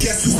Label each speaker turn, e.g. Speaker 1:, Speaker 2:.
Speaker 1: Guess who's